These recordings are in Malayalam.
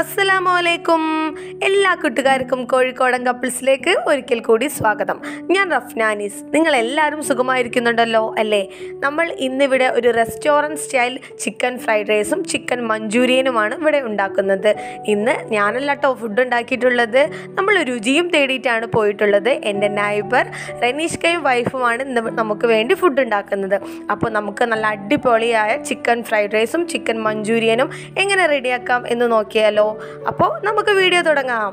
അസ്സലാമലൈക്കും. എല്ലാ കൂട്ടുകാർക്കും കോഴിക്കോടൻ കപ്പിൾസിലേക്ക് ഒരിക്കൽ കൂടി സ്വാഗതം. ഞാൻ റഫ്നാനിസ് നിങ്ങൾ എല്ലാവരും സുഖമായിരിക്കുന്നുണ്ടല്ലോ അല്ലേ? നമ്മൾ ഇന്നിവിടെ ഒരു റെസ്റ്റോറന്റ് സ്റ്റൈൽ ചിക്കൻ ഫ്രൈഡ് റൈസും ചിക്കൻ മഞ്ചൂരിയനുമാണ് ഇവിടെ ഉണ്ടാക്കുന്നത്. ഇന്ന് ഞാനല്ലാട്ടോ ഫുഡ് ഉണ്ടാക്കിയിട്ടുള്ളത്. നമ്മൾ രുചിയും തേടിയിട്ടാണ് പോയിട്ടുള്ളത്. എന്റെ നൈബർ റനീഷ്കയും വൈഫുമാണ് ഇന്ന് നമുക്ക് വേണ്ടി ഫുഡ് ഉണ്ടാക്കുന്നത്. അപ്പോൾ നമുക്ക് നല്ല അടിപൊളിയായ ചിക്കൻ ഫ്രൈഡ് റൈസും ചിക്കൻ മഞ്ചൂരിയനും എങ്ങനെ റെഡിയാക്കാം എന്ന് നോക്കിയാലോ? അപ്പോൾ നമുക്ക് വീഡിയോ തുടങ്ങാം.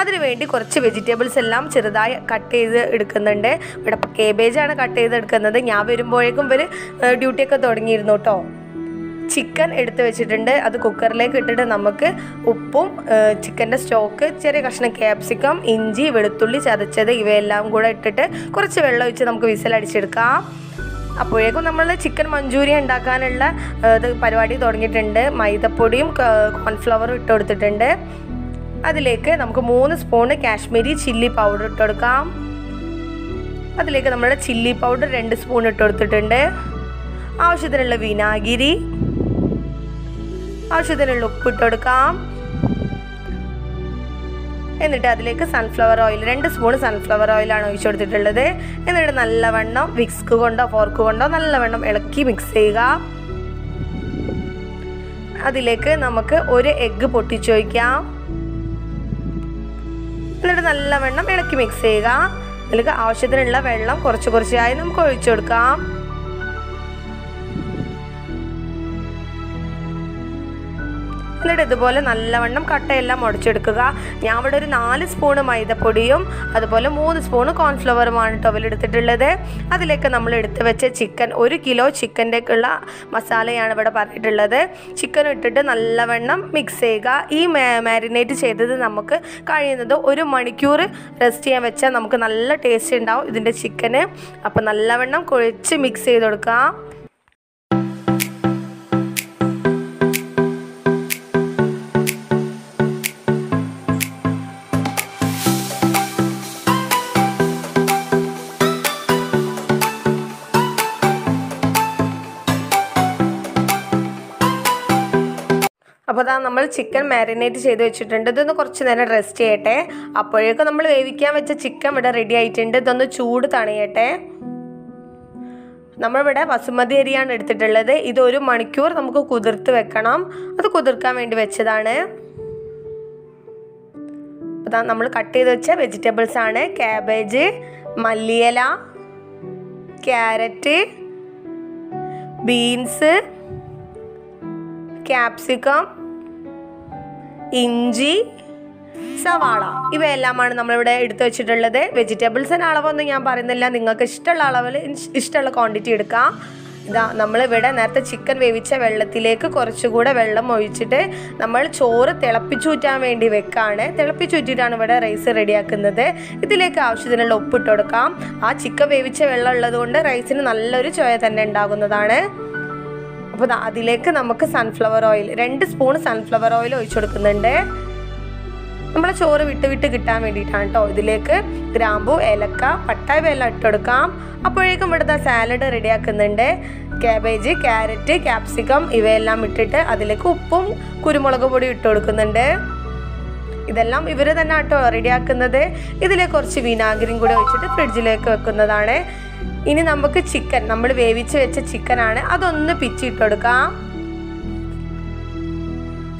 അതിനുവേണ്ടി കുറച്ച് വെജിറ്റബിൾസ് എല്ലാം ചെറുതായി കട്ട് ചെയ്ത് എടുക്കുന്നുണ്ട്. ഇവിടെ ഇപ്പോൾ കേബേജാണ് കട്ട് ചെയ്ത് എടുക്കുന്നത്. ഞാൻ വരുമ്പോഴേക്കും ഇവർ ഡ്യൂട്ടിയൊക്കെ തുടങ്ങിയിരുന്നു കേട്ടോ ചിക്കൻ എടുത്ത് വെച്ചിട്ടുണ്ട്. അത് കുക്കറിലേക്ക് ഇട്ടിട്ട് നമുക്ക് ഉപ്പും ചിക്കന്റെ സ്റ്റോക്ക് ചെറിയ കഷ്ണം ക്യാപ്സിക്കം ഇഞ്ചി വെളുത്തുള്ളി ചതച്ചത് ഇവയെല്ലാം കൂടെ ഇട്ടിട്ട് കുറച്ച് വെള്ളം ഒഴിച്ച് നമുക്ക് വിസിലടിച്ചെടുക്കാം. അപ്പോഴേക്കും നമ്മൾ ചിക്കൻ മഞ്ചൂരിയൻ ഉണ്ടാക്കാനുള്ള ഇത് പരിപാടി തുടങ്ങിയിട്ടുണ്ട്. മൈദപ്പൊടിയും കോൺഫ്ലവറും ഇട്ട് കൊടുത്തിട്ടുണ്ട്. അതിലേക്ക് നമുക്ക് മൂന്ന് സ്പൂണ് കാശ്മീരി ചില്ലി പൗഡർ ഇട്ട് കൊടുക്കാം. അതിലേക്ക് നമ്മുടെ ചില്ലി പൗഡർ രണ്ട് സ്പൂൺ ഇട്ട് കൊടുത്തിട്ടുണ്ട്. ആവശ്യത്തിനുള്ള വിനാഗിരി ആവശ്യത്തിനുള്ള ഉപ്പ് ഇട്ട് കൊടുക്കാം. എന്നിട്ട് അതിലേക്ക് സൺഫ്ലവർ ഓയിൽ രണ്ട് സ്പൂൺ സൺഫ്ലവർ ഓയിലാണ് ഒഴിച്ചു കൊടുത്തിട്ടുള്ളത്. എന്നിട്ട് നല്ലവണ്ണം വിക്സ്ക് കൊണ്ടോ ഫോർക്ക് കൊണ്ടോ നല്ലവണ്ണം ഇളക്കി മിക്സ് ചെയ്യുക. അതിലേക്ക് നമുക്ക് ഒരു എഗ്ഗ് പൊട്ടിച്ചു വയ്ക്കാം എന്നിട്ട് നല്ലവണ്ണം ഇളക്കി മിക്സ് ചെയ്യുക. അതിലേക്ക് ആവശ്യത്തിനുള്ള വെള്ളം കുറച്ച് കുറച്ചായി നമുക്ക് ഒഴിച്ചു കൊടുക്കാം. എന്നിട്ട് ഇതുപോലെ നല്ലവണ്ണം കട്ടയെല്ലാം ഉടച്ചെടുക്കുക ഞാൻ ഇവിടെ ഒരു നാല് സ്പൂണ് മൈദപ്പൊടിയും അതുപോലെ മൂന്ന് സ്പൂണ് കോൺഫ്ലവറുമാണ് കേട്ടോ എടുത്തിട്ടുള്ളത്. അതിലേക്ക് നമ്മൾ എടുത്ത് വെച്ച ചിക്കൻ ഒരു കിലോ ചിക്കന്റെക്കുള്ള മസാലയാണ് ഇവിടെ പറഞ്ഞിട്ടുള്ളത്. ചിക്കൻ ഇട്ടിട്ട് നല്ലവണ്ണം മിക്സ് ചെയ്യുക. ഈ മാരിനേറ്റ് ചെയ്തത് നമുക്ക് കഴിയുന്നത് ഒരു മണിക്കൂർ റെസ്റ്റ് ചെയ്യാൻ വെച്ചാൽ നമുക്ക് നല്ല ടേസ്റ്റ് ഉണ്ടാവും ഇതിന്റെ ചിക്കന് അപ്പോൾ നല്ലവണ്ണം കുഴച്ച് മിക്സ് ചെയ്ത് കൊടുക്കുക അപ്പോൾ അതാ നമ്മൾ ചിക്കൻ മാരിനേറ്റ് ചെയ്ത് വെച്ചിട്ടുണ്ട്. ഇതൊന്ന് കുറച്ച് നേരം റെസ്റ്റ് ചെയ്യട്ടെ. അപ്പോഴേക്കും നമ്മൾ വേവിക്കാൻ വെച്ച ചിക്കൻ ഇവിടെ റെഡി ആയിട്ടുണ്ട്. ഇതൊന്ന് ചൂട് തണിയട്ടെ. നമ്മളിവിടെ ബസുമതി അരിയാണ് എടുത്തിട്ടുള്ളത്. ഇത് ഒരു മണിക്കൂർ നമുക്ക് കുതിർത്ത് വെക്കണം. അത് കുതിർക്കാൻ വേണ്ടി വെച്ചതാണ്. അതാ നമ്മൾ കട്ട് ചെയ്ത് വെച്ച വെജിറ്റബിൾസ് ആണ്. ക്യാബേജ് മല്ലിയില ക്യാരറ്റ് ബീൻസ് ക്യാപ്സിക്കം ഇഞ്ചി സവാള. ഇവയെല്ലാമാണ് നമ്മളിവിടെ എടുത്തു വെച്ചിട്ടുള്ളത്. വെജിറ്റബിൾസിന്റെ അളവൊന്നും ഞാൻ പറയുന്നില്ല. നിങ്ങൾക്ക് ഇഷ്ടമുള്ള അളവിൽ ഇഷ്ടമുള്ള ക്വാണ്ടിറ്റി എടുക്കാം. ഇതാ നമ്മളിവിടെ നേരത്തെ ചിക്കൻ വേവിച്ച വെള്ളത്തിലേക്ക് കുറച്ചുകൂടെ വെള്ളം ഒഴിച്ചിട്ട് നമ്മൾ ചോറ് തിളപ്പിച്ചൂറ്റാൻ വേണ്ടി വെക്കാണ്. തിളപ്പിച്ചൂറ്റിയിട്ടാണ് ഇവിടെ റൈസ് റെഡിയാക്കുന്നത്. ഇതിലേക്ക് ആവശ്യത്തിനുള്ള ഉപ്പിട്ട് കൊടുക്കാം. ആ ചിക്കൻ വേവിച്ച വെള്ളം ഉള്ളത് കൊണ്ട് റൈസിന് നല്ലൊരു ചോയ തന്നെ ഉണ്ടാകുന്നതാണ്. അപ്പോൾ അതിലേക്ക് നമുക്ക് സൺഫ്ലവർ ഓയിൽ രണ്ട് സ്പൂൺ സൺഫ്ലവർ ഓയിൽ ഒഴിച്ചു കൊടുക്കുന്നുണ്ട്. നമ്മൾ ചോറ് വിട്ട് വിട്ട് കിട്ടാൻ വേണ്ടിയിട്ടാണ് കേട്ടോ ഇതിലേക്ക് ഗ്രാമ്പു ഏലക്ക പട്ടായ ഇട്ട് കൊടുക്കാം. അപ്പോഴേക്കും ഇവിടുത്തെ സാലഡ് റെഡിയാക്കുന്നുണ്ട് ക്യാബേജ് ക്യാരറ്റ് ക്യാപ്സിക്കം ഇവയെല്ലാം ഇട്ടിട്ട് അതിലേക്ക് ഉപ്പും കുരുമുളക് പൊടി ഇട്ട് കൊടുക്കുന്നുണ്ട്. ഇതെല്ലാം ഇവർ തന്നെ കേട്ടോ റെഡിയാക്കുന്നത് ഇതിലേക്ക് കുറച്ച് വിനാഗിരിയും കൂടി ഒഴിച്ചിട്ട് ഫ്രിഡ്ജിലേക്ക് വെക്കുന്നതാണ്. ഇനി നമുക്ക് ചിക്കൻ. നമ്മൾ വേവിച്ച് വെച്ച ചിക്കനാണ്. അതൊന്ന് പിച്ചിട്ട് കൊടുക്കാം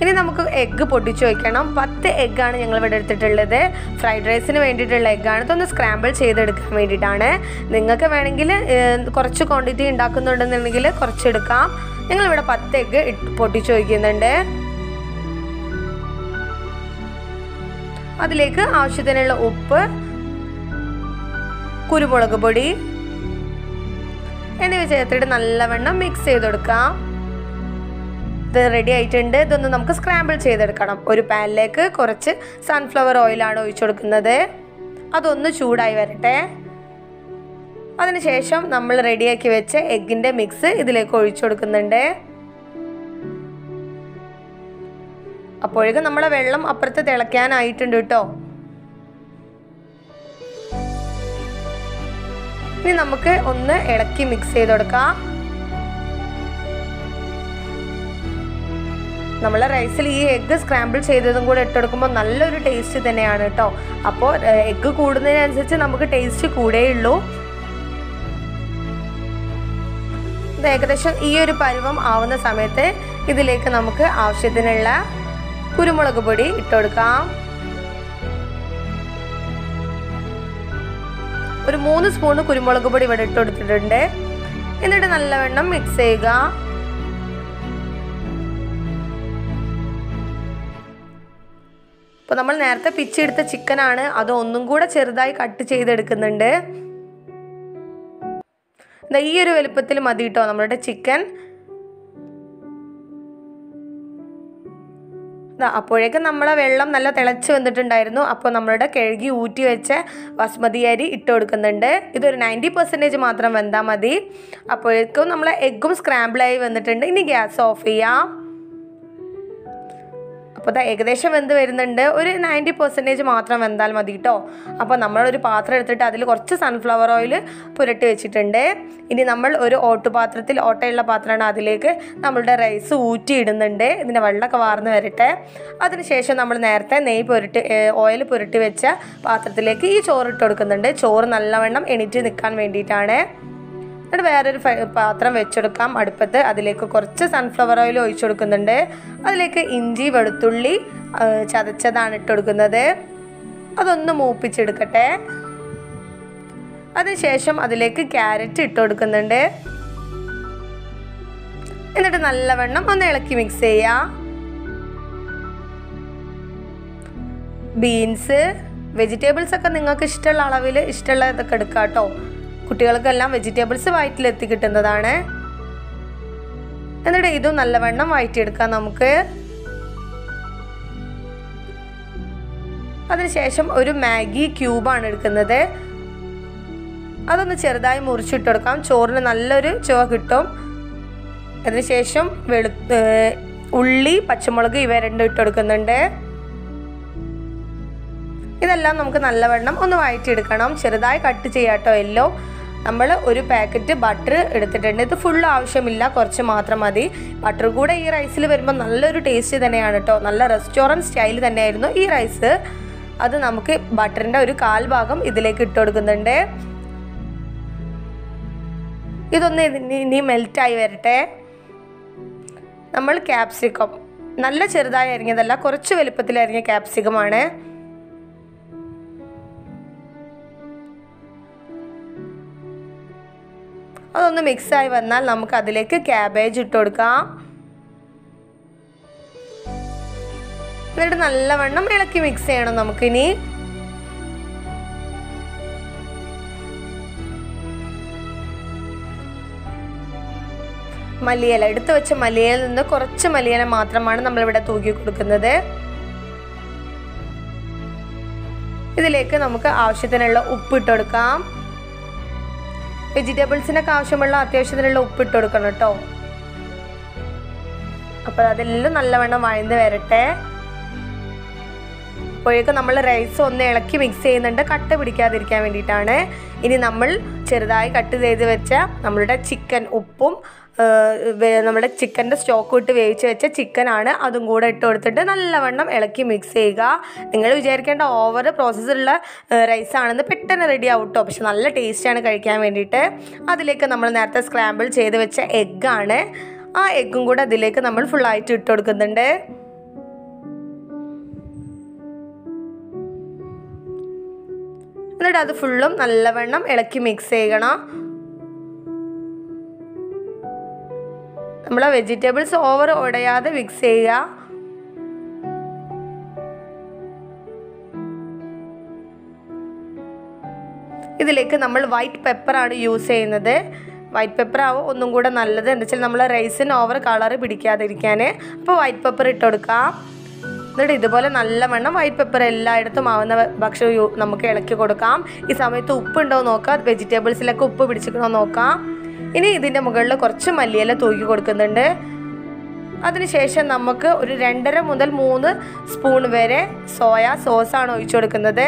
ഇനി നമുക്ക് എഗ്ഗ് പൊട്ടിച്ച് വയ്ക്കണം പത്ത് എഗ്ഗാണ് ഞങ്ങൾ ഇവിടെ എടുത്തിട്ടുള്ളത്. ഫ്രൈഡ് റൈസിന് വേണ്ടിയിട്ടുള്ള എഗ്ഗാണ് ഇതൊന്ന് സ്ക്രാമ്പിൾ ചെയ്തെടുക്കാൻ വേണ്ടിയിട്ടാണ്. നിങ്ങൾക്ക് വേണമെങ്കിൽ കുറച്ച് ക്വാണ്ടിറ്റി ഉണ്ടാക്കുന്നുണ്ടെന്നുണ്ടെങ്കിൽ കുറച്ചെടുക്കാം. ഞങ്ങളിവിടെ പത്ത് എഗ്ഗ് പൊട്ടിച്ച് വയ്ക്കുന്നുണ്ട് അതിലേക്ക് ആവശ്യത്തിനുള്ള ഉപ്പ് കുരുമുളക് പൊടി എന്നിവ ചേർത്തിട്ട് നല്ലവണ്ണം മിക്സ് ചെയ്ത് കൊടുക്കാം ഇത് റെഡി ആയിട്ടുണ്ട്. ഇതൊന്ന് നമുക്ക് സ്ക്രാമ്പിൾ ചെയ്തെടുക്കണം. ഒരു പാനിലേക്ക് കുറച്ച് സൺഫ്ലവർ ഓയിലാണ് ഒഴിച്ചു കൊടുക്കുന്നത് അതൊന്ന് ചൂടായി വരട്ടെ. അതിനുശേഷം നമ്മൾ റെഡിയാക്കി വെച്ച എഗ്ഗിന്റെ മിക്സ് ഇതിലേക്ക് ഒഴിച്ചു കൊടുക്കുന്നുണ്ട് അപ്പോഴേക്കും നമ്മളെ വെള്ളം അപ്പുറത്ത് തിളയ്ക്കാനായിട്ടുണ്ട് കേട്ടോ. ഇനി നമുക്ക് ഒന്ന് ഇളക്കി മിക്സ് ചെയ്ത് കൊടുക്കാം. നമ്മളെ റൈസിൽ ഈ എഗ്ഗ് സ്ക്രാമ്പിൾ ചെയ്തതും കൂടെ ഇട്ടെടുക്കുമ്പോൾ നല്ലൊരു ടേസ്റ്റ് തന്നെയാണ് കേട്ടോ അപ്പോൾ എഗ്ഗ് കൂടുന്നതിനനുസരിച്ച് നമുക്ക് ടേസ്റ്റ് കൂടേയുള്ളൂ ഇത് ഏകദേശം ഈ ഒരു പരുവം ആവുന്ന സമയത്ത് ഇതിലേക്ക് നമുക്ക് ആവശ്യത്തിനുള്ള കുരുമുളക് പൊടി ഇട്ടുകൊടുക്കാം ഒരു മൂന്ന് സ്പൂണ് കുരുമുളക് പൊടി ഇവിടെ ഇട്ട് കൊടുത്തിട്ടുണ്ട്. എന്നിട്ട് നല്ലവണ്ണം മിക്സ് ചെയ്യുക. അപ്പോൾ നമ്മൾ നേരത്തെ പിച്ചെടുത്ത ചിക്കനാണ് അത് ഒന്നും കൂടെ ചെറുതായി കട്ട് ചെയ്തെടുക്കുന്നുണ്ട്. ഈ ഒരു വലുപ്പത്തിൽ മതി കേട്ടോ നമ്മളുടെ ചിക്കൻ അപ്പോഴേക്കും നമ്മളെ വെള്ളം നല്ല തിളച്ച് വന്നിട്ടുണ്ടായിരുന്നു. അപ്പോൾ നമ്മളുടെ കിഴകി ഊറ്റി വെച്ച ബസ്മതി അരി ഇട്ട് കൊടുക്കുന്നുണ്ട്. ഇതൊരു നയന്റി പെർസെന്റേജ് മാത്രം വെന്താൽ മതി. അപ്പോഴേക്കും നമ്മളെ എഗ്ഗും സ്ക്രാമ്പിളായി വന്നിട്ടുണ്ട്. ഇനി ഗ്യാസ് ഓഫ് ചെയ്യാം. അപ്പോൾ ഏകദേശം വെന്ത് വരുന്നുണ്ട്. ഒരു നയന്റി പെർസെന്റേജ് മാത്രം വെന്താൽ മതി കേട്ടോ അപ്പോൾ നമ്മളൊരു പാത്രം എടുത്തിട്ട് അതിൽ കുറച്ച് സൺഫ്ലവർ ഓയിൽ പുരട്ടി വെച്ചിട്ടുണ്ട്. ഇനി നമ്മൾ ഒരു ഓട്ടുപാത്രത്തിൽ ഓട്ടയുള്ള പാത്രമാണ് അതിലേക്ക് നമ്മളുടെ റൈസ് ഊറ്റി ഇടുന്നുണ്ട് ഇതിന്റെ വെള്ളമൊക്കെ വാർന്ന് വരട്ടെ. അതിനുശേഷം നമ്മൾ നേരത്തെ നെയ് പുരട്ടി ഓയിൽ പുരട്ടി വെച്ച പാത്രത്തിലേക്ക് ഈ ചോറ് ഇട്ട് കൊടുക്കുന്നുണ്ട്. ചോറ് നല്ലവണ്ണം എണീറ്റ് നിൽക്കാൻ വേണ്ടിയിട്ടാണ്. എന്നിട്ട് വേറൊരു പാത്രം വെച്ചെടുക്കാം. അടുപ്പത്ത് അതിലേക്ക് കുറച്ച് സൺഫ്ലവർ ഓയിൽ ഒഴിച്ചു കൊടുക്കുന്നുണ്ട്. അതിലേക്ക് ഇഞ്ചി വെളുത്തുള്ളി ചതച്ചതാണ് ഇട്ട് കൊടുക്കുന്നത്. അതൊന്ന് മൂപ്പിച്ചെടുക്കട്ടെ. അതിനുശേഷം അതിലേക്ക് ക്യാരറ്റ് ഇട്ട് കൊടുക്കുന്നുണ്ട്. എന്നിട്ട് നല്ലവണ്ണം ഒന്ന് ഇളക്കി മിക്സ് ചെയ്യാം. ബീൻസ് വെജിറ്റബിൾസ് ഒക്കെ നിങ്ങൾക്ക് ഇഷ്ടമുള്ള അളവിൽ ഇഷ്ടമുള്ള ഇതൊക്കെ എടുക്കാം കേട്ടോ കുട്ടികൾക്കെല്ലാം വെജിറ്റബിൾസ് വയറ്റിലെത്തി കിട്ടുന്നതാണ് എന്നിട്ട് ഇതും നല്ലവണ്ണം വയറ്റിയെടുക്കാം നമുക്ക്. അതിനുശേഷം ഒരു മാഗി ക്യൂബാണ് എടുക്കുന്നത്. അതൊന്ന് ചെറുതായി മുറിച്ചിട്ട് കൊടുക്കാം ചോറിന് നല്ലൊരു ചുവ കിട്ടും. അതിനുശേഷം വെളു ഉള്ളി പച്ചമുളക് ഇവ രണ്ടും ഇട്ട് കൊടുക്കുന്നുണ്ട് ഇതെല്ലാം നമുക്ക് നല്ലവണ്ണം ഒന്ന് വഴറ്റിയെടുക്കണം. ചെറുതായി കട്ട് ചെയ്യാട്ടോ എല്ലോ. നമ്മൾ ഒരു പാക്കറ്റ് ബട്ടർ എടുത്തിട്ടുണ്ട്. ഇത് ഫുൾ ആവശ്യമില്ല. കുറച്ച് മാത്രം മതി. ബട്ടർ കൂടെ ഈ റൈസിൽ വരുമ്പോൾ നല്ലൊരു ടേസ്റ്റ് തന്നെയാണ് കേട്ടോ നല്ല റെസ്റ്റോറന്റ് സ്റ്റൈൽ തന്നെയായിരുന്നു ഈ റൈസ് അത് നമുക്ക് ബട്ടറിന്റെ ഒരു കാൽ ഭാഗം ഇതിലേക്ക് ഇട്ട് കൊടുക്കുന്നുണ്ട്. ഇതൊന്ന് ഇനി- ഇനി മെൽറ്റായി വരട്ടെ. നമ്മൾ ക്യാപ്സിക്കം നല്ല ചെറുതായി അരിഞ്ഞതല്ല കുറച്ച് വലുപ്പത്തിൽ അരിഞ്ഞ ക്യാപ്സിക്കമാണ് അതൊന്ന് മിക്സായി വന്നാൽ നമുക്ക് അതിലേക്ക് ക്യാബേജ് ഇട്ട് കൊടുക്കാം. എന്നിട്ട് നല്ലവണ്ണം ഇളക്കി മിക്സ് ചെയ്യണം നമുക്കിനി. മല്ലിയില എടുത്തു വെച്ച മല്ലിയില നിന്ന് കുറച്ച് മല്ലിയില മാത്രമാണ് നമ്മളിവിടെ തൂക്കി കൊടുക്കുന്നത്. ഇതിലേക്ക് നമുക്ക് ആവശ്യത്തിനുള്ള ഉപ്പ് ഇട്ട് കൊടുക്കാം. വെജിറ്റബിൾസിനൊക്കെ ആവശ്യമുള്ള അത്യാവശ്യത്തിനുള്ള ഉപ്പ് ഇട്ട് കൊടുക്കണം കേട്ടോ. അപ്പോൾ അതെല്ലാം നല്ലവണ്ണം വഴന്ന് വരട്ടെ. അപ്പോഴേക്കും നമ്മൾ റൈസ് ഒന്ന് ഇളക്കി മിക്സ് ചെയ്യുന്നുണ്ട്. കട്ട പിടിക്കാതിരിക്കാൻ വേണ്ടിയിട്ടാണ്. ഇനി നമ്മൾ ചെറുതായി കട്ട് ചെയ്ത് വെച്ച നമ്മളുടെ ചിക്കൻ ഉപ്പും നമ്മുടെ ചിക്കന്റെ സ്റ്റോക്ക് ഇട്ട് വേവിച്ച് വെച്ച ചിക്കനാണ് അതും കൂടെ ഇട്ട് കൊടുത്തിട്ട് നല്ലവണ്ണം ഇളക്കി മിക്സ് ചെയ്യുക. നിങ്ങൾ വിചാരിക്കേണ്ട ഓവർ പ്രോസസ്സുള്ള റൈസ് ആണെന്ന് പെട്ടെന്ന് റെഡി ആവട്ടോ. പക്ഷെ നല്ല ടേസ്റ്റാണ് കഴിക്കാൻ വേണ്ടിയിട്ട്. അതിലേക്ക് നമ്മൾ നേരത്തെ സ്ക്രാമ്പിൾ ചെയ്ത് വെച്ച എഗ്ഗാണ് ആ എഗ്ഗും കൂടെ അതിലേക്ക് നമ്മൾ ഫുള്ളായിട്ട് ഇട്ട് കൊടുക്കുന്നുണ്ട്. എന്നിട്ട് അത് ഫുള്ളും നല്ലവണ്ണം ഇളക്കി മിക്സ് ചെയ്യണം. നമ്മളെ വെജിറ്റബിൾസ് ഓവർ ഉടയാതെ മിക്സ് ചെയ്യുക. ഇതിലേക്ക് നമ്മൾ വൈറ്റ് പെപ്പറാണ് യൂസ് ചെയ്യുന്നത്. വൈറ്റ് പെപ്പർ ആവും ഒന്നും കൂടെ നല്ലത്. എന്താ വെച്ചാൽ നമ്മൾ റൈസിന് ഓവർ കളർ പിടിക്കാതിരിക്കാൻ അപ്പോൾ വൈറ്റ് പെപ്പർ ഇട്ട് കൊടുക്കാം. എന്നിട്ട് ഇതുപോലെ നല്ലവണ്ണം വൈറ്റ് പെപ്പർ എല്ലായിടത്തും ആവുന്ന ഭക്ഷണം നമുക്ക് ഇളക്കി കൊടുക്കാം. ഈ സമയത്ത് ഉപ്പുണ്ടോ നോക്കാം. വെജിറ്റബിൾസിലൊക്കെ ഉപ്പ് പിടിച്ചിക്കണോ നോക്കാം. ഇനി ഇതിന്റെ മുകളിൽ കുറച്ച് മല്ലിയില തൂക്കി കൊടുക്കുന്നുണ്ട്. അതിനുശേഷം നമുക്ക് ഒരു രണ്ടര മുതൽ മൂന്ന് സ്പൂൺ വരെ സോയ സോസാണ് ഒഴിച്ചു കൊടുക്കുന്നത്.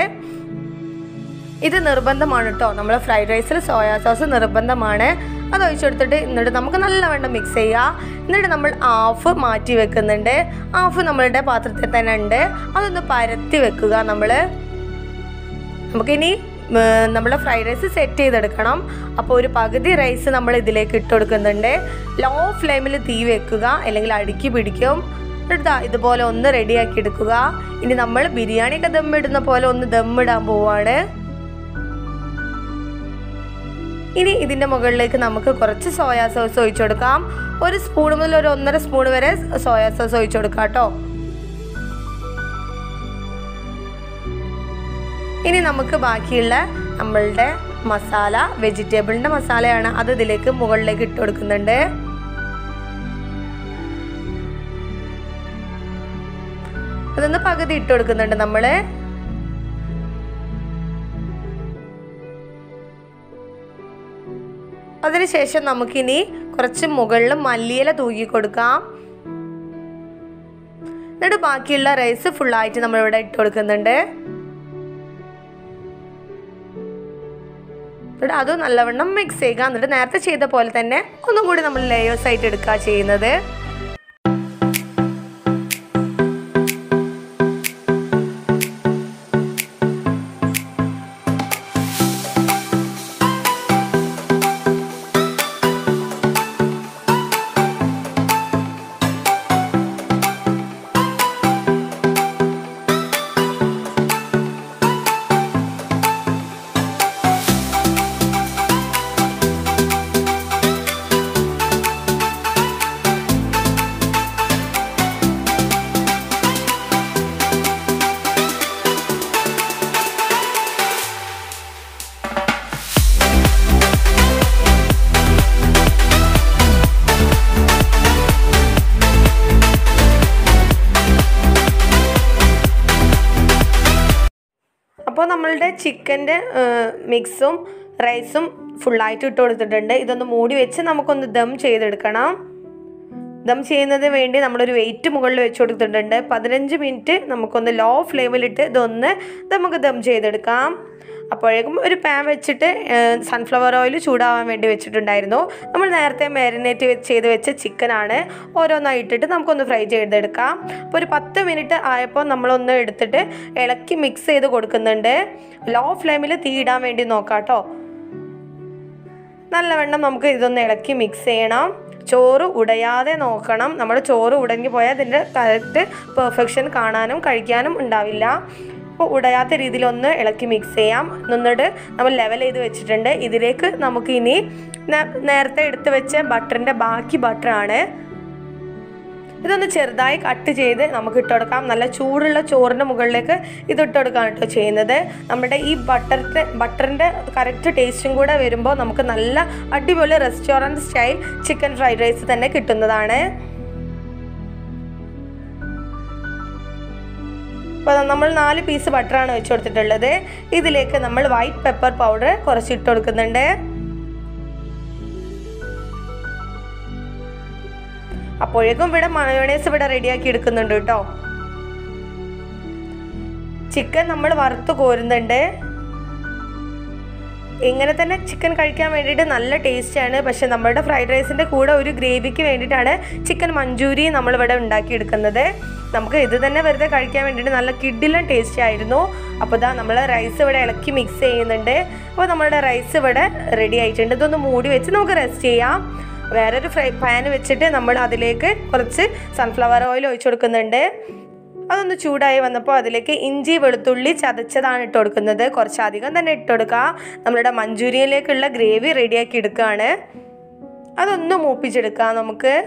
ഇത് നിർബന്ധമാണ് കേട്ടോ നമ്മൾ ഫ്രൈഡ് റൈസിൽ സോയാ സോസ് നിർബന്ധമാണ്. അത് ഒഴിച്ചെടുത്തിട്ട് എന്നിട്ട് നമുക്ക് നല്ലവണ്ണം മിക്സ് ചെയ്യുക എന്നിട്ട് നമ്മൾ ഹാഫ് മാറ്റി വെക്കുന്നുണ്ട്. ഹാഫ് നമ്മളുടെ പാത്രത്തിൽ തന്നെ ഉണ്ട്. അതൊന്ന് പരത്തി വെക്കുക നമ്മൾ നമുക്കിനി നമ്മൾ ഫ്രൈഡ് റൈസ് സെറ്റ് ചെയ്തെടുക്കണം. അപ്പോൾ ഒരു പകുതി റൈസ് നമ്മൾ ഇതിലേക്ക് ഇട്ട് കൊടുക്കുന്നുണ്ട്. ലോ ഫ്ലെയിമിൽ തീ വെക്കുക അല്ലെങ്കിൽ അടുക്കി പിടിക്കും. എടുത്താ ഇതുപോലെ ഒന്ന് റെഡിയാക്കി എടുക്കുക. ഇനി നമ്മൾ ബിരിയാണിയൊക്കെ ദമ്മിടുന്ന പോലെ ഒന്ന് ദമ്മിടാൻ പോവാണ്. ഇനി ഇതിന്റെ മുകളിലേക്ക് നമുക്ക് കുറച്ച് സോയാ സോസ് ഒഴിച്ചു കൊടുക്കാം. ഒരു സ്പൂൺ മുതൽ ഒരു ഒന്നര സ്പൂൺ വരെ സോയാ സോസ് ഒഴിച്ചു കൊടുക്കാം കേട്ടോ. ഇനി നമുക്ക് ബാക്കിയുള്ള നമ്മളുടെ മസാല വെജിറ്റബിളിന്റെ മസാലയാണ് അത് ഇതിലേക്ക് മുകളിലേക്ക് ഇട്ട് കൊടുക്കുന്നുണ്ട്. അതൊന്ന് പകുതി ഇട്ട് കൊടുക്കുന്നുണ്ട് നമ്മൾ അതിനുശേഷം നമുക്കിനി കുറച്ച് മുകളിൽ മല്ലിയില തൂക്കി കൊടുക്കാം എന്നിട്ട് ബാക്കിയുള്ള റൈസ് ഫുള്ളായിട്ട് നമ്മളിവിടെ ഇട്ട് കൊടുക്കുന്നുണ്ട്. എന്നിട്ട് അത് നല്ലവണ്ണം മിക്സ് ചെയ്യുക. എന്നിട്ട് നേരത്തെ ചെയ്ത പോലെ തന്നെ ഒന്നും കൂടി നമ്മൾ ലേയേഴ്സ് ആയിട്ട് എടുക്കുക ചെയ്യുന്നത്. അപ്പോൾ നമ്മളുടെ ചിക്കന്റെ മിക്സും റൈസും ഫുള്ളായിട്ട് ഇട്ട് കൊടുത്തിട്ടുണ്ട്. ഇതൊന്ന് മൂടി വെച്ച് നമുക്കൊന്ന് ദം ചെയ്തെടുക്കണം. ദം ചെയ്യുന്നതിന് വേണ്ടി നമ്മളൊരു വെയിറ്റ് മുകളിൽ വെച്ച് കൊടുത്തിട്ടുണ്ട്. പതിനഞ്ച് മിനിറ്റ് നമുക്കൊന്ന് ലോ ഫ്ലെയിമിലിട്ട് ഇതൊന്ന് നമുക്ക് ദം ചെയ്തെടുക്കാം. അപ്പോഴേക്കും ഒരു പാൻ വെച്ചിട്ട് സൺഫ്ലവർ ഓയിൽ ചൂടാവാൻ വേണ്ടി വെച്ചിട്ടുണ്ടായിരുന്നു. നമ്മൾ നേരത്തെ മാരിനേറ്റ് ചെയ്ത് വെച്ച ചിക്കനാണ് ഓരോന്നായി ഇട്ടിട്ട് നമുക്കൊന്ന് ഫ്രൈ ചെയ്തെടുക്കാം. അപ്പോൾ ഒരു പത്ത് മിനിറ്റ് ആയപ്പോൾ നമ്മളൊന്ന് എടുത്തിട്ട് ഇളക്കി മിക്സ് ചെയ്ത് കൊടുക്കുന്നുണ്ട്. ലോ ഫ്ലെയിമിൽ തീ ഇടാൻ വേണ്ടി നോക്കാം കേട്ടോ നല്ലവണ്ണം നമുക്ക് ഇതൊന്ന് ഇളക്കി മിക്സ് ചെയ്യണം. ചോറ് ഉടയാതെ നോക്കണം. നമ്മുടെ ചോറ് ഉടഞ്ഞു പോയാൽ അതിന്റെ കറക്റ്റ് പെർഫെക്ഷൻ കാണാനും കഴിക്കാനും ഉണ്ടാവില്ല. അപ്പോൾ ഉടയാത്ത രീതിയിൽ ഒന്ന് ഇളക്കി മിക്സ് ചെയ്യാം. എന്നിട്ട് നമ്മൾ ലെവൽ ചെയ്ത് വെച്ചിട്ടുണ്ട്. ഇതിലേക്ക് നമുക്ക് ഇനി നേരത്തെ എടുത്ത് വെച്ച ബട്ടറിന്റെ ബാക്കി ബട്ടറാണ് ഇതൊന്ന് ചെറുതായി കട്ട് ചെയ്ത് നമുക്ക് ഇട്ട് കൊടുക്കാം. നല്ല ചൂടുള്ള ചോറിന്റെ മുകളിലേക്ക് ഇത് ഇട്ട് കേട്ടോ ചെയ്യുന്നത്. നമ്മുടെ ഈ ബട്ടറിന്റെ ബട്ടറിന്റെ കറക്റ്റ് ടേസ്റ്റും കൂടെ വരുമ്പോൾ നമുക്ക് നല്ല അടിപൊളി restaurant style chicken fried rice തന്നെ കിട്ടുന്നതാണ്. അപ്പോൾ നമ്മൾ നാല് പീസ് ബട്ടറാണ് വെച്ച് കൊടുത്തിട്ടുള്ളത്. ഇതിലേക്ക് നമ്മൾ വൈറ്റ് പെപ്പർ പൗഡർ കുറച്ചിട്ട് കൊടുക്കുന്നുണ്ട്. അപ്പോഴേക്കും ഇവിടെ മയോണൈസ് ഇവിടെ റെഡിയാക്കി എടുക്കുന്നുണ്ട് കേട്ടോ. ചിക്കൻ നമ്മൾ വറുത്ത് കോരുന്നുണ്ട്. ഇങ്ങനെ തന്നെ ചിക്കൻ കഴിക്കാൻ വേണ്ടിയിട്ട് നല്ല ടേസ്റ്റാണ് പക്ഷേ നമ്മുടെ ഫ്രൈഡ് റൈസിന്റെ കൂടെ ഒരു ഗ്രേവിക്ക് വേണ്ടിയിട്ടാണ് ചിക്കൻ മഞ്ചൂരി നമ്മളിവിടെ ഉണ്ടാക്കിയെടുക്കുന്നത്. നമുക്ക് ഇത് തന്നെ വെറുതെ കഴിക്കാൻ വേണ്ടിയിട്ട് നല്ല കിഡിലും ടേസ്റ്റ് ആയിരുന്നു. അപ്പോൾ ഇതാ നമ്മൾ റൈസ് ഇവിടെ ഇളക്കി മിക്സ് ചെയ്യുന്നുണ്ട്. അപ്പോൾ നമ്മളുടെ റൈസ് ഇവിടെ റെഡി ആയിട്ടുണ്ട്. ഇതൊന്ന് മൂടി വെച്ച് നമുക്ക് റെസ്റ്റ് ചെയ്യാം. വേറൊരു ഫ്രൈ പാൻ വെച്ചിട്ട് നമ്മൾ അതിലേക്ക് കുറച്ച് സൺഫ്ലവർ ഓയിൽ ഒഴിച്ചു കൊടുക്കുന്നുണ്ട്. അതൊന്ന് ചൂടായി വന്നപ്പോൾ അതിലേക്ക് ഇഞ്ചി വെളുത്തുള്ളി ചതച്ചതാണ് ഇട്ട് കൊടുക്കുന്നത്. കുറച്ചധികം തന്നെ ഇട്ട് കൊടുക്കുക. നമ്മളുടെ മഞ്ചൂരിയനിലേക്കുള്ള ഗ്രേവി റെഡിയാക്കി എടുക്കുകയാണ്. അതൊന്ന് മൂപ്പിച്ചെടുക്കാം നമുക്ക്.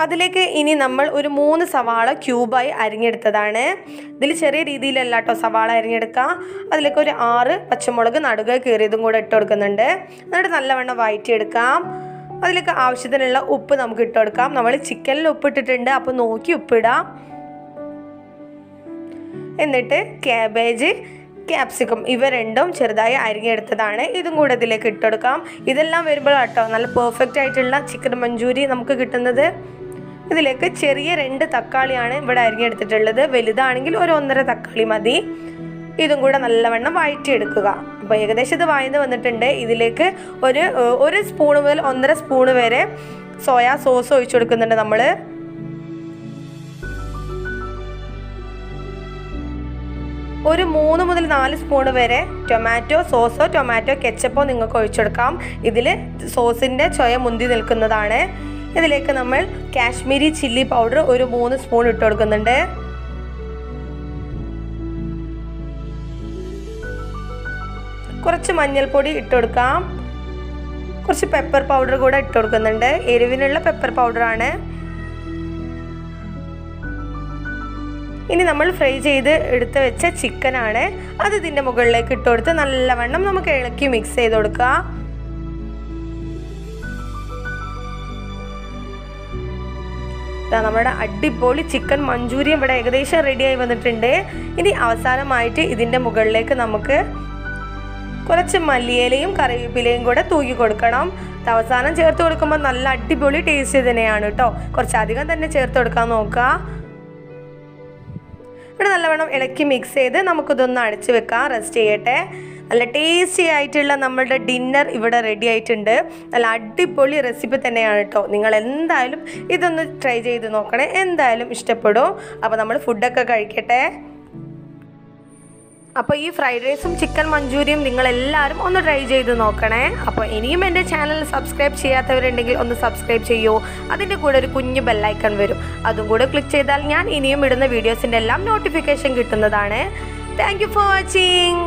അതിലേക്ക് ഇനി നമ്മൾ ഒരു മൂന്ന് സവാള ക്യൂബായി അരിഞ്ഞെടുത്തതാണ്. ഇതിൽ ചെറിയ രീതിയിലല്ല കേട്ടോ സവാള അരിഞ്ഞെടുക്കുക. അതിലേക്ക് ഒരു ആറ് പച്ചമുളക് നടുക കീറിയതും കൂടെ ഇട്ട് കൊടുക്കുന്നുണ്ട്. എന്നിട്ട് നല്ലവണ്ണം വഴറ്റിയെടുക്കാം അതിലേക്ക് ആവശ്യത്തിനുള്ള ഉപ്പ് നമുക്ക് ഇട്ട് കൊടുക്കാം. നമ്മൾ ചിക്കനിൽ ഉപ്പ് ഇട്ടിട്ടുണ്ട് അപ്പോൾ നോക്കി ഉപ്പിടാം. എന്നിട്ട് ക്യാബേജ് ക്യാപ്സിക്കം ഇവ രണ്ടും ചെറുതായി അരിഞ്ഞെടുത്തതാണ്. ഇതും കൂടെ ഇതിലേക്ക് ഇട്ടെടുക്കാം ഇതെല്ലാം വരുമ്പോഴാട്ടോ നല്ല പെർഫെക്റ്റ് ആയിട്ടുള്ള ചിക്കൻ മഞ്ചൂരി നമുക്ക് കിട്ടുന്നത്. ഇതിലേക്ക് ചെറിയ രണ്ട് തക്കാളിയാണ് ഇവിടെ അരിഞ്ഞെടുത്തിട്ടുള്ളത്. വലുതാണെങ്കിൽ ഒരു ഒന്നര തക്കാളി മതി. ഇതും കൂടെ നല്ലവണ്ണം വഴറ്റിയെടുക്കുക. അപ്പോൾ ഏകദേശം ഇത് വായന്ന് വന്നിട്ടുണ്ട്. ഇതിലേക്ക് ഒരു ഒരു സ്പൂൺ മുതൽ ഒന്നര സ്പൂണ് വരെ സോയാ സോസ് ഒഴിച്ചു കൊടുക്കുന്നുണ്ട് നമ്മൾ ഒരു മൂന്ന് മുതൽ നാല് സ്പൂൺ വരെ ടൊമാറ്റോ സോസോ ടൊമാറ്റോ കെച്ചപ്പോ നിങ്ങൾക്ക് ഒഴിച്ചെടുക്കാം ഇതിൽ സോസിന്റെ ചൊയ മുന്തി നിൽക്കുന്നതാണ്. ഇതിലേക്ക് നമ്മൾ കാശ്മീരി ചില്ലി പൗഡർ ഒരു മൂന്ന് സ്പൂൺ ഇട്ട് കൊടുക്കുന്നുണ്ട്. കുറച്ച് മഞ്ഞൾപ്പൊടി ഇട്ട് കൊടുക്കാം കുറച്ച് പെപ്പർ പൗഡർ കൂടെ ഇട്ട് കൊടുക്കുന്നുണ്ട് എരിവിനുള്ള പെപ്പർ പൗഡറാണ് ഇനി നമ്മൾ ഫ്രൈ ചെയ്ത് എടുത്ത് വെച്ച ചിക്കനാണ് അത് ഇതിന്റെ മുകളിലേക്ക് ഇട്ട് കൊടുത്ത് നല്ലവണ്ണം നമുക്ക് ഇളക്കി മിക്സ് ചെയ്ത് കൊടുക്കുക നമ്മുടെ അടിപൊളി ചിക്കൻ മഞ്ചൂരിയൻ ഇവിടെ ഏകദേശം റെഡിയായി വന്നിട്ടുണ്ട്. ഇനി അവസാനമായിട്ട് ഇതിന്റെ മുകളിലേക്ക് നമുക്ക് കുറച്ച് മല്ലിയിലയും കറിവേപ്പിലയും കൂടെ തൂക്കി കൊടുക്കണം. അവസാനം ചേർത്ത് കൊടുക്കുമ്പോൾ നല്ല അടിപൊളി ടേസ്റ്റ് തന്നെയാണ് കേട്ടോ കുറച്ചധികം തന്നെ ചേർത്ത് കൊടുക്കാൻ നോക്കുക. ഇവിടെ നല്ലവണ്ണം ഇളക്കി മിക്സ് ചെയ്ത് നമുക്കിതൊന്ന് അടച്ച് വെക്കാം. റെസ്റ്റ് ചെയ്യട്ടെ. നല്ല ടേസ്റ്റി ആയിട്ടുള്ള നമ്മളുടെ ഡിന്നർ ഇവിടെ റെഡി ആയിട്ടുണ്ട്. നല്ല അടിപൊളി റെസിപ്പി തന്നെയാണ് കേട്ടോ നിങ്ങൾ എന്തായാലും ഇതൊന്ന് ട്രൈ ചെയ്ത് നോക്കണേ. എന്തായാലും ഇഷ്ടപ്പെടും. അപ്പോൾ നമ്മൾ ഫുഡൊക്കെ കഴിക്കട്ടെ. അപ്പോൾ ഈ ഫ്രൈഡ് റൈസും ചിക്കൻ മഞ്ചൂരിയും നിങ്ങൾ എല്ലാവരും ഒന്ന് ട്രൈ ചെയ്ത് നോക്കണേ. അപ്പോൾ ഇനിയും എന്റെ ചാനൽ സബ്സ്ക്രൈബ് ചെയ്യാത്തവരുണ്ടെങ്കിൽ ഒന്ന് സബ്സ്ക്രൈബ് ചെയ്യൂ. അതിന്റെ കൂടെ ഒരു കുഞ്ഞു ബെല്ലൈക്കൺ വരും. അതും കൂടെ ക്ലിക്ക് ചെയ്താൽ ഞാൻ ഇനിയും ഇടുന്ന വീഡിയോസിന്റെ എല്ലാം നോട്ടിഫിക്കേഷൻ കിട്ടുന്നതാണ്. Thank for watching